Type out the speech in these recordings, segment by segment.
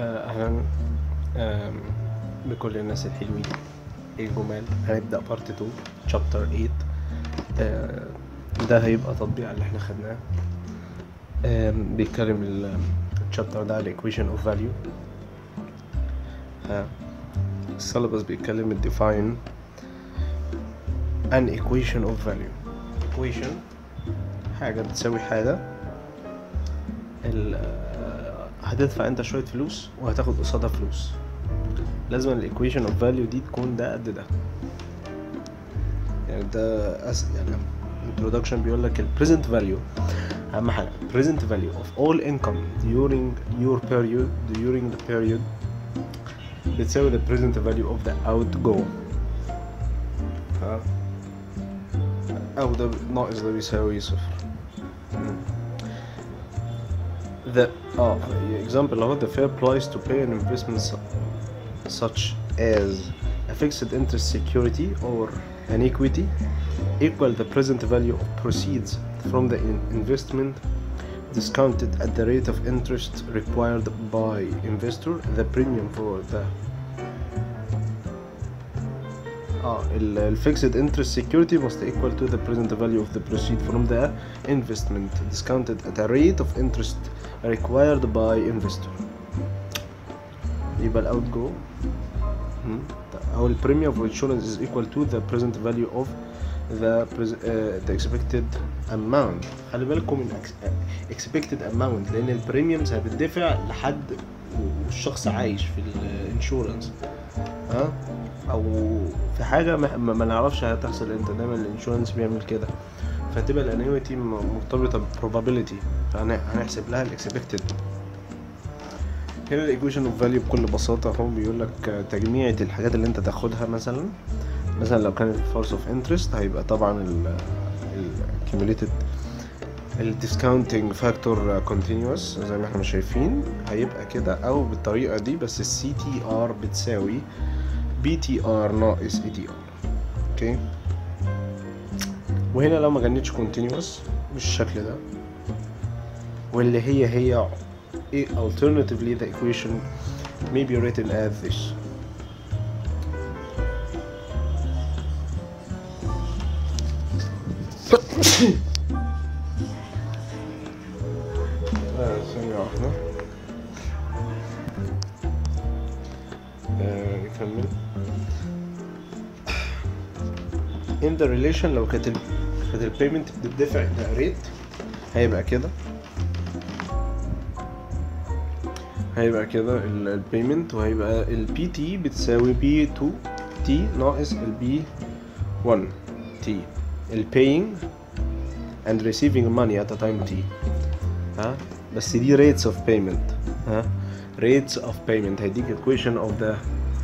أهلا آم، بكل الناس الحلوين. الجمال هنبدأ. بارت 2 شابتر 8 آه، ده هيبقى تطبيق اللي إحنا خدناه. بيتكلم الشابتر ده على equation of value. السيلابس بيتكلم ال define an equation of value. Equation حاجة بتساوي حاجة. ال- هتدفع انت شوية فلوس وهتاخد قصادها فلوس. لازم ال equation of value دي تكون ده قد ده. يعني ده أس... يعني introduction بيقول لك ال present value أهم حاجة present value of all income during your period during the period بتساوي the present value of the outgo أو ده ناقص ده بيساوي صفر. the oh, example of the fair price to pay an investment such as a fixed interest security or an equity equal the present value of proceeds from the investment discounted at the rate of interest required by investor the premium for the اه ال ال fixed interest security must equal to the present value of the proceed from the investment discounted at a rate of interest required by investor يبقى ال outgo مم. أو ال premium of insurance is equal to the present value of the, pres- uh, the expected amount خلي بالكم من ex- expected amount لأن البريميومز هتدفع لحد والشخص عايش في الانشورنس ها أو في حاجة ما, ما نعرفش هتحصل. إمتى دايما ال insurance بيعمل كده. فتبقى ال annuity مرتبطة probability فهنحسب لها ال expected هنا ال equation of value بكل بساطة هو بيقول لك تجميعة الحاجات اللي أنت تاخدها مثلا. مثلا لو كانت force of interest هيبقى طبعا ال accumulated ال discounting factor continuous زي ما إحنا شايفين هيبقى كده أو بالطريقة دي بس ال C t r بتساوي B t r ناقص A t r okay وهنا لو ما كانتش continuous بالشكل ده. واللي هي هي إيه alternatively the equation may be written as this. In the relation لو كانت ال كانت البيمنت بتدفع at ريت هيبقى كده هيبقى كده البيمنت وهيبقى البي تي بتساوي بي 2 تي ناقص البي 1 تي البينج and receiving money at a time t. ها بس دي rates of payment. ها rates of payment. هيديك equation of the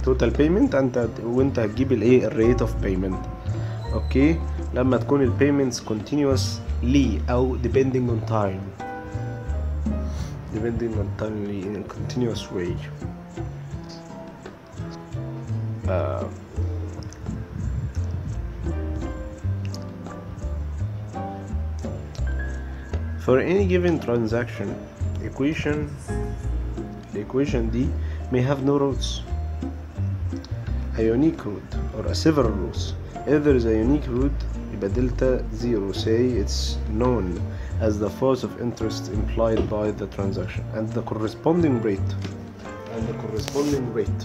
total payment انت وانت هتجيب الايه الريت of payment. اوكي لما تكون ال payments continuously او depending on time depending on time in a continuous way uh, For any given transaction, equation the equation D may have no roots. A unique root or a several roots. If there is a unique root, يبقى delta zero. Say it's known as the force of interest implied by the transaction and the corresponding rate. And the corresponding rate.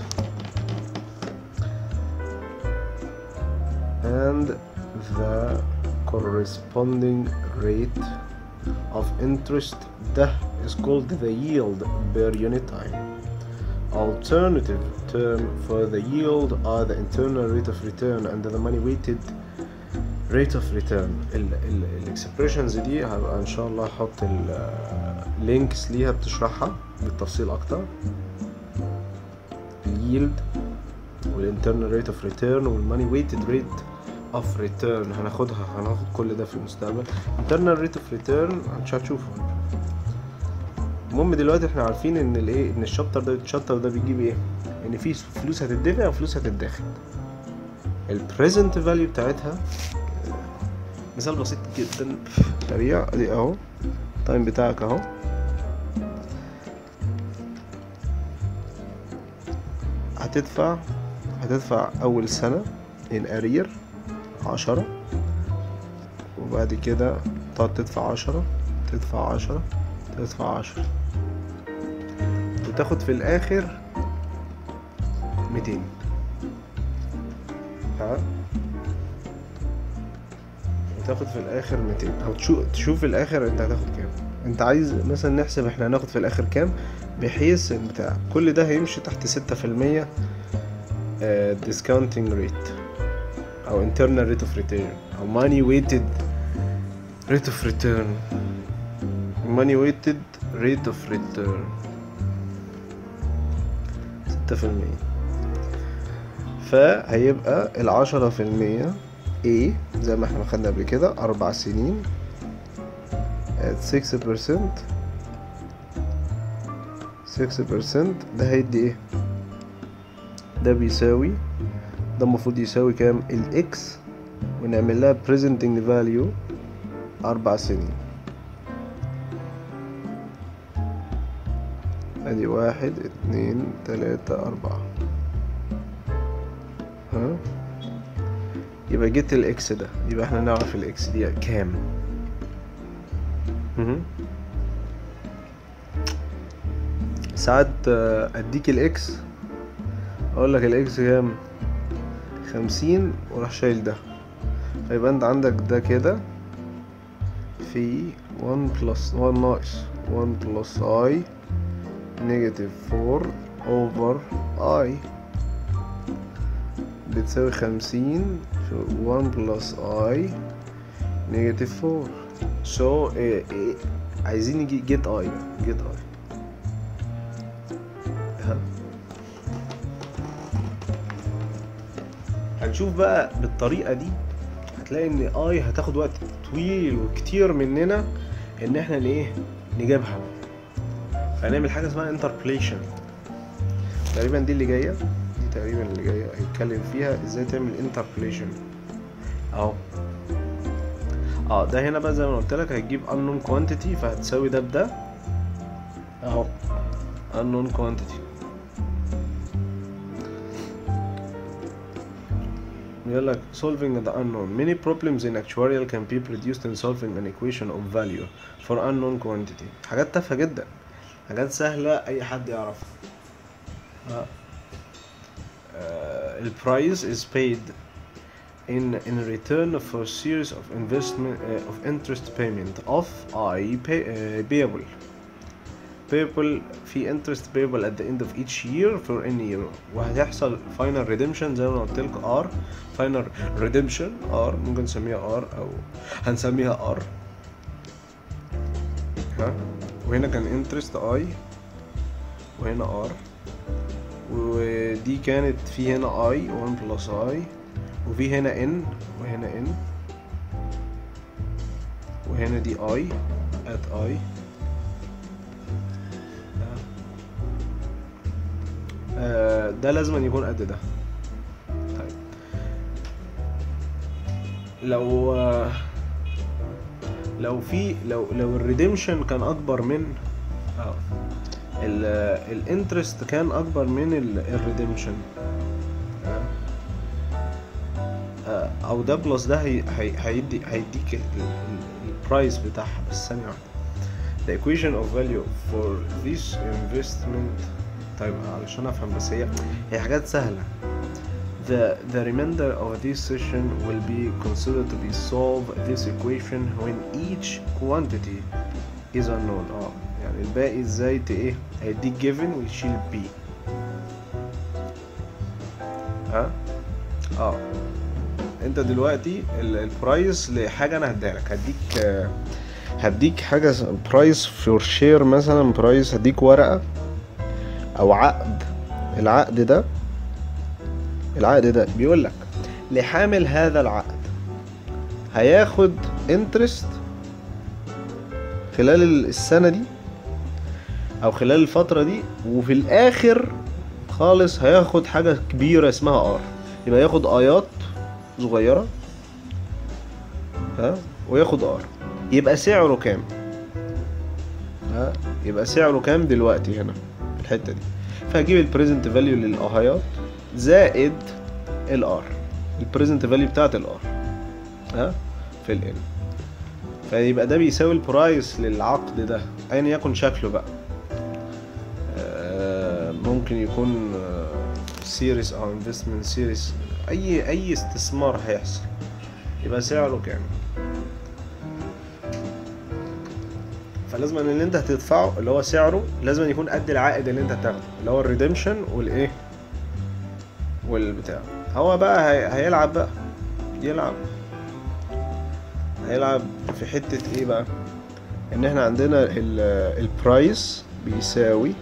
And the corresponding rate of interest ده is called the yield per unit time. Alternative term for the yield are the internal rate of return and the money weighted rate of return. الاكسبريشنز دي هبقى إن شاء الله أحط اللينكس ليها بتشرحها بالتفصيل أكتر. الييلد وال internal rate of return وال money weighted rate of return هناخدها هناخد كل ده في المستقبل internal rate of return مش هتشوفه المهم دلوقتي إحنا عارفين ان الايه ان ال chapter ده ال chapter ده بيجيب إيه؟ ان في فلوس هتدفع وفلوس هتتاخد ال present value بتاعتها مثال بسيط جدا. سريع ادي اهو. ال time بتاعك اهو. هتدفع هتدفع أول سنة in arrear عشرة. وبعد كده تقعد تدفع عشرة تدفع عشرة تدفع عشرة. وتاخد في الآخر ميتين. ها وتاخد في الآخر ميتين. أو تشوف في الآخر أنت هتاخد كام. أنت عايز مثلا نحسب إحنا هناخد في الآخر كام بحيث بتاع كل ده هيمشي تحت ستة في المية discounting rate أو internal rate of return أو money weighted rate of return. money weighted rate of return. ستة في المية. فهيبقى العشرة في المية A زي ما إحنا خدنا قبل كده أربع سنين. At 6% 6% ده هيدي إيه؟ ده بيساوي ده المفروض يساوي كام؟ الاكس ونعمل لها presenting value أربع سنين. أدي واحد اتنين تلاتة أربعة. ها؟ يبقى get ال X ده. يبقى إحنا نعرف ال X دي كام. ساعات آه، أديك ال X أقول لك ال X كام؟ خمسين وراح شايل ده. فيبقى أنت عندك ده كده. في 1 plus 1 ناقص 1 plus i negative 4 over i بتساوي خمسين في 1 plus i negative 4 so عايزين نجي get i get i هنشوف بقى بالطريقة دي هتلاقي إن i هتاخد وقت طويل وكتير مننا إن إحنا إيه نجيبها. فهنعمل حاجة اسمها interpolation تقريبا دي اللي جاية دي تقريبا اللي جاية هيتكلم فيها إزاي تعمل interpolation أهو. آه ده هنا بقى زي ما قلت لك هتجيب unknown quantity فهتساوي ده بده. أهو. unknown quantity. يقول لك solving the unknown. Many problems in actuarial can be produced in solving an equation of value for unknown quantity. حاجات تافهة جدا. حاجات سهلة أي حد يعرفها آه. Uh, the price is paid in in return for a series of investment uh, of interest payment of I pay, uh, payable payable في interest payable at the end of each year for any year وهتحصل final redemption زي ما قلت لك R final redemption R ممكن نسميها R أو هنسميها R ها وهنا كان interest I وهنا R ودي كانت في هنا I 1 بلس I وفي هنا N وهنا N وهنا دي at I. آه، ده لازم أن يكون قد ده. طيب. لو لو في لو لو ال redemption كان أكبر من آه ال interest كان أكبر من ال redemption. أو ده plus ده هي هي هيدي هيديك ال price بتاعها بس ثانية واحدة. The equation of value for this investment طيب علشان أفهم بس هي هي حاجات سهلة. The, the remainder of this session will be considered to be solve this equation when each quantity is unknown. آه يعني الباقي إزاي ت إيه هيديك given ويشيل b. ها آه انت دلوقتي ال- البرايس لحاجة أنا هديها لك هديك آه، هديك حاجة price for share مثلا price هديك ورقة أو عقد. العقد ده العقد ده. بيقول لك لحامل هذا العقد هياخد interest خلال السنة دي أو خلال الفترة دي وفي الآخر خالص هياخد حاجة كبيرة اسمها R يبقى ياخد i ات صغيرة ها وياخد R يبقى سعره كام؟ ها يبقى سعره كام دلوقتي هنا في الحتة دي؟ فهجيب ال present value لل i ات زائد ال R ال present value بتاعت ال R ها؟ في ال n. فيبقى ده بيساوي ال price للعقد ده ايا يكن شكله بقى. آه، ممكن يكون series أو investment series أي أي استثمار هيحصل. يبقى سعره كام؟ فلازم إن اللي أنت هتدفعه اللي هو سعره لازم يكون قد العائد اللي أنت هتاخده اللي هو ال redemption والايه والبتاع. هو بقى هي... هيلعب بقى. يلعب. هيلعب في حتة إيه بقى؟ إن إحنا عندنا ال price بيساوي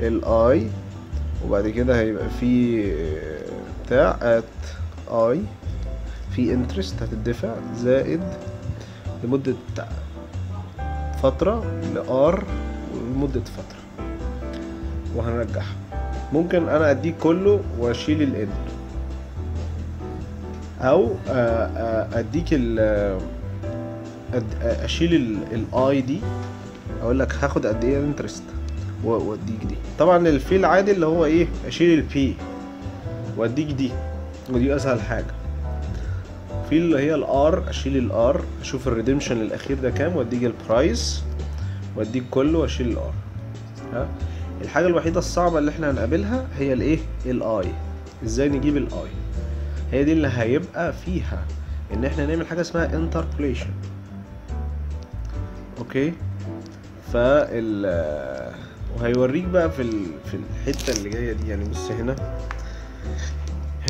الاي وبعد كده هيبقى في بتاع ات اي في انترست هتدفع زائد لمدة فترة لار لمدة فترة. وهنرجعها. ممكن أنا أديك كله وأشيل الان أو آه، آه، أديك ال أد- أشيل ال i دي. أقول لك هاخد قد إيه interest وأديك دي. طبعا ال V العادي اللي هو إيه؟ أشيل ال P وأديك دي. ودي أسهل حاجة. في اللي هي ال R أشيل ال R أشوف ال redemption الاخير ده كام. وأديك ال price وأديك كله وأشيل ال R ها؟ الحاجة الوحيدة الصعبة اللي إحنا هنقابلها هي الايه؟ ال i إزاي نجيب ال i هي دي اللي هيبقى فيها ان إحنا نعمل حاجة اسمها interpolation okay؟ فال وهيوريك بقى في ال... في الحتة اللي جاية دي. يعني بص هنا.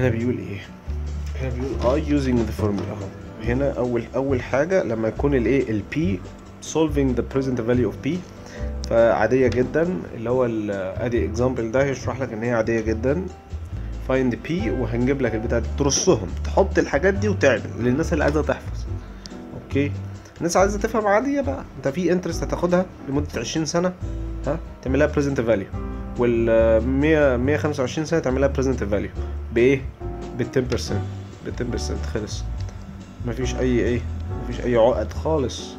هنا بيقول إيه؟ هنا بيقول I the formula. اهو هنا اول أول حاجة لما يكون الايه ال P solving the present value of P فعادية جدا اللي هو أدي example ده هيشرح لك إن هي عادية جدا. Find P وهنجيب لك البتاع دي ترصهم تحط الحاجات دي وتعمل للناس اللي عايزة تحفظ. okay؟ الناس عايزة تفهم عادية بقى. أنت في interest هتاخدها لمدة 20 سنة ها؟ تعملها present value وال 100 125 سنة تعملها present value بإيه؟ بال 10% بال 10% خلص. مفيش أي إيه؟ مفيش أي عقد خالص.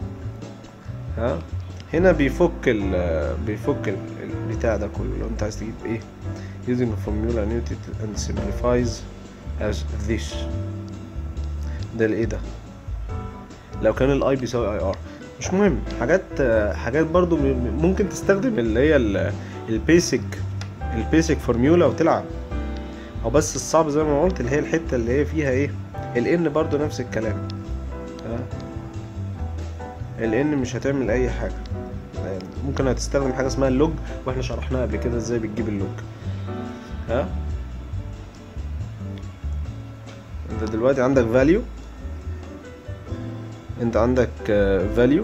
ها؟ هنا بيفك ال بيفك ال- البتاع ده كله. لو انت عايز تجيب إيه؟ using a formula annotated and simplifies as this. ده الايه ده؟ لو كان ال i بيساوي i R مش مهم. حاجات حاجات برضو ممكن تستخدم اللي هي ال basic ال basic formula وتلعب. أو بس الصعب زي ما قلت اللي هي الحتة اللي هي فيها إيه؟ ال n برضو نفس الكلام. ال n مش هتعمل أي حاجة. ممكن هتستخدم حاجة اسمها ال log وإحنا شرحناها قبل كده إزاي بتجيب ال log. ها؟ انت دلوقتي عندك value انت عندك value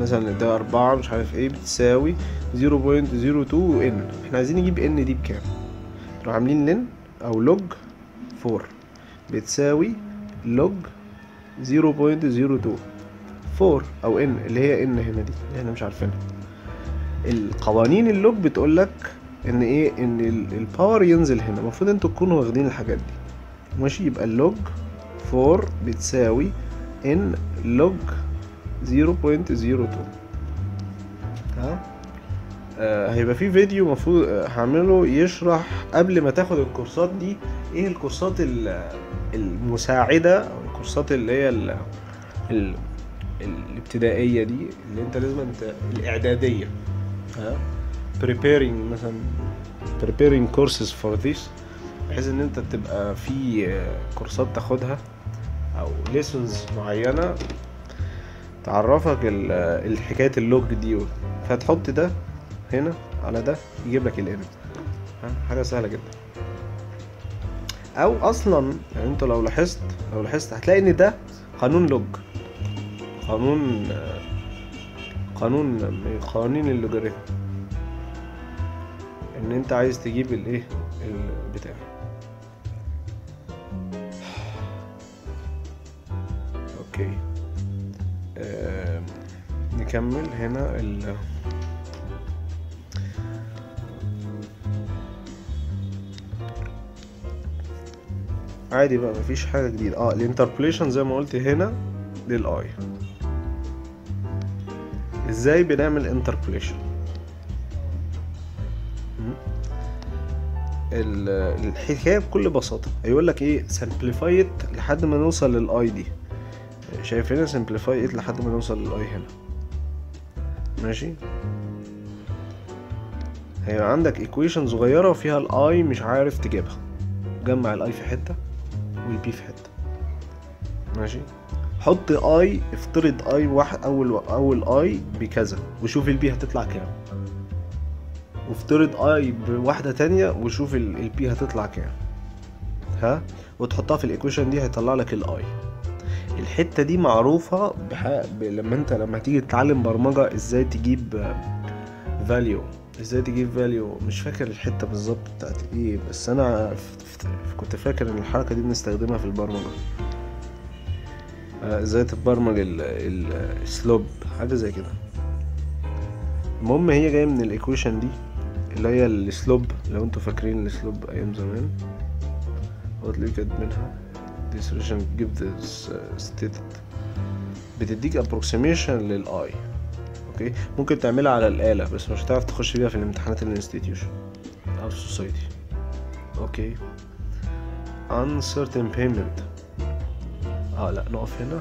مثلا ده أربعة مش عارف إيه بتساوي 0.02 n. إحنا عايزين نجيب n دي بكام؟ نروح عاملين ln أو log 4 بتساوي log 0.02 4 أو n اللي هي n هنا دي اللي إحنا مش عارفينها. القوانين ال log بتقول لك إن إيه؟ إن ال- ال power ينزل هنا. المفروض إنتوا تكونوا واخدين الحاجات دي. ماشي؟ يبقى ال log 4 بتساوي n log 0.02 تمام؟ آه هيبقى في فيديو مفروض آه، هعمله يشرح قبل ما تاخد الكورسات دي إيه الكورسات ال- المساعدة أو الكورسات اللي هي ال ال الابتدائية دي اللي انت لازم انت الإعدادية ها؟ Preparing مثلا preparing courses for this بحيث ان انت تبقى في كورسات تاخدها أو lessons معينة تعرفك ال- الحكاية اللوج دي. فتحط ده هنا على ده يجيب لك الان حاجة سهلة جدا. أو أصلا يعني انت لو لاحظت لو لاحظت هتلاقي إن ده قانون لوج. قانون قانون من قوانين اللوجاريتم إن أنت عايز تجيب الايه البتاع okay. آه نكمل هنا ال عادي بقى مفيش حاجة جديدة. آه ال interpolation زي ما قلت هنا لل i إزاي بنعمل interpolation ال- الحكاية بكل بساطة. هيقول لك إيه؟ simplify it لحد ما نوصل لل i دي شايف هنا simplify it لحد ما نوصل لل i هنا. ماشي؟ هيبقى عندك equation صغيرة وفيها ال i مش عارف تجيبها. جمع ال i في حتة وال P في حتة. ماشي؟ حط i افترض i واحد أول أول i بكذا وشوف ال P هتطلع كام. وافترض i بواحدة تانية وشوف ال P هتطلع كام. ها؟ وتحطها في ال equation دي هيطلع لك ال i الحتة دي معروفة بح... ب... لما انت لما تيجي تتعلم برمجة إزاي تجيب value إزاي تجيب value مش فاكر الحتة بالظبط بتاعت إيه بس أنا. كنت فاكر إن الحركة دي بنستخدمها في البرمجة. إزاي تبرمج ال- ال- ال slope حاجة زي كده. المهم هي جاية من ال equation دي اللي هي ال slope لو أنتوا فاكرين ال slope أيام زمان. هو تلاقيه كاتبينها this relation give this stated بتديك approximation لل i okay ممكن تعملها على الآلة بس مش هتعرف تخش بيها في الامتحانات ال institution أو ال society okay uncertain payment. آه لا نقف هنا